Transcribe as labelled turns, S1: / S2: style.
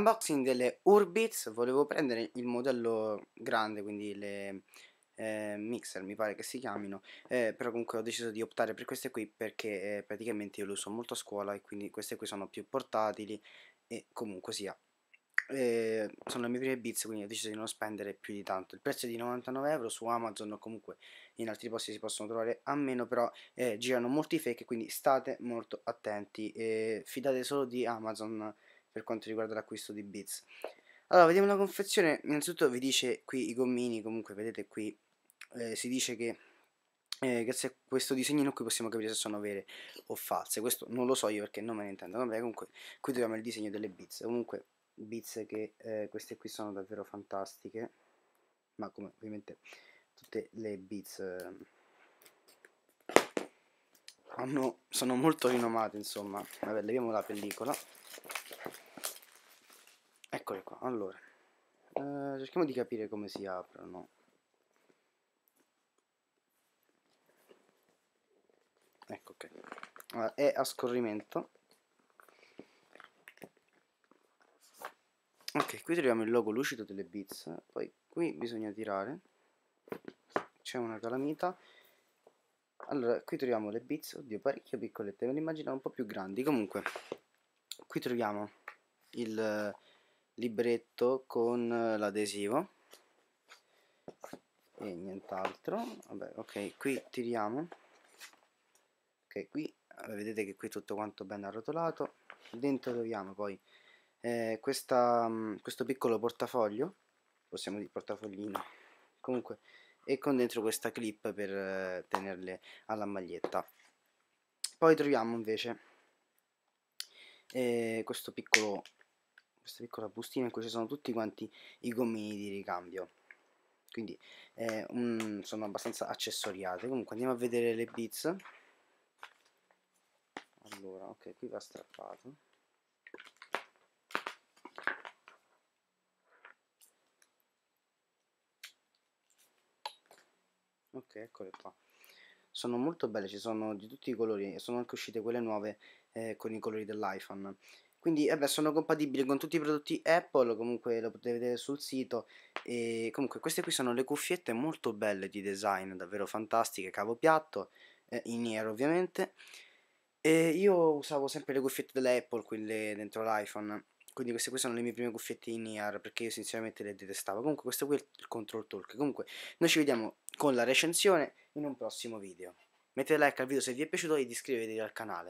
S1: Unboxing delle Urbits, volevo prendere il modello grande, quindi le eh, mixer mi pare che si chiamino, eh, però comunque ho deciso di optare per queste qui perché eh, praticamente io le uso molto a scuola e quindi queste qui sono più portatili e comunque sia. Eh, sono le mie prime bits quindi ho deciso di non spendere più di tanto il prezzo è di 99 euro su Amazon o comunque in altri posti si possono trovare a meno però eh, girano molti fake quindi state molto attenti fidate solo di Amazon per quanto riguarda l'acquisto di bits allora vediamo la confezione. Innanzitutto vi dice qui i gommini. Comunque vedete qui eh, si dice che eh, grazie a questo disegnino qui possiamo capire se sono vere o false. Questo non lo so io perché non me ne intendo. Vabbè comunque qui troviamo il disegno delle bits comunque bits che eh, queste qui sono davvero fantastiche. Ma come ovviamente tutte le bits eh, hanno, sono molto rinomate insomma. Vabbè leviamo la pellicola eccole qua allora. Eh, cerchiamo di capire come si aprono. Ecco ok. Allora, è a scorrimento. Ok qui troviamo il logo lucido delle bits. Poi qui bisogna tirare. C'è una calamita. Allora qui troviamo le bits. Oddio parecchio piccolette me le immaginavo un po' più grandi. Comunque qui troviamo il libretto con l'adesivo. E nient'altro. Vabbè ok qui tiriamo. Ok qui vedete che qui tutto quanto ben arrotolato. Dentro troviamo poi eh, questa, mm, questo piccolo portafoglio. Possiamo dire portafoglino. Comunque e con dentro questa clip per eh, tenerle alla maglietta. Poi troviamo invece eh, questo piccolo questa piccola bustina in cui ci sono tutti quanti i gommini di ricambio. Quindi eh, un, sono abbastanza accessoriate. Comunque andiamo a vedere le bits. Allora ok qui va strappato. Ok eccole qua. Sono molto belle ci sono di tutti i colori sono anche uscite quelle nuove eh, con i colori dell'iPhone quindi vabbè sono compatibili con tutti i prodotti Apple comunque lo potete vedere sul sito. E comunque queste qui sono le cuffiette molto belle di design davvero fantastiche cavo piatto eh, in nero ovviamente. E io usavo sempre le cuffiette della Apple quelle dentro l'iPhone. Quindi queste qui sono le mie prime cuffiette in ear perché io sinceramente le detestavo. Comunque questo qui è il control talk. Comunque noi ci vediamo con la recensione in un prossimo video. Mettete like al video se vi è piaciuto ed iscrivetevi al canale